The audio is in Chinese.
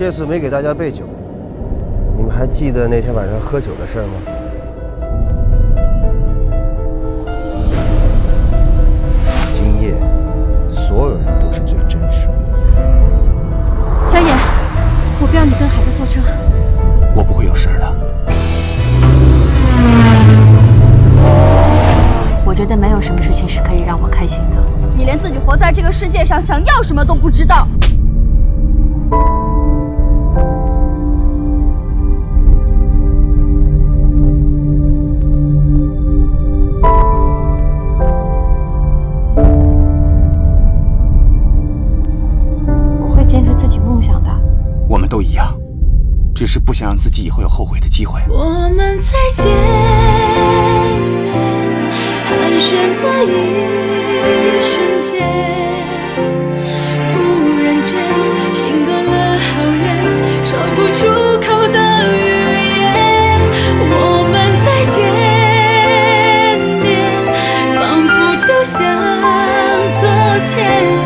这次没给大家备酒，你们还记得那天晚上喝酒的事儿吗？今夜，所有人都是最真实的。小野，我不要你跟海哥赛车。我不会有事的。我觉得没有什么事情是可以让我开心的。你连自己活在这个世界上想要什么都不知道。都一样，只是不想让自己以后有后悔的机会。我们再见面，寒暄的一瞬间，忽然间心隔了好远，说不出口的语言。我们再见面，仿佛就像昨天。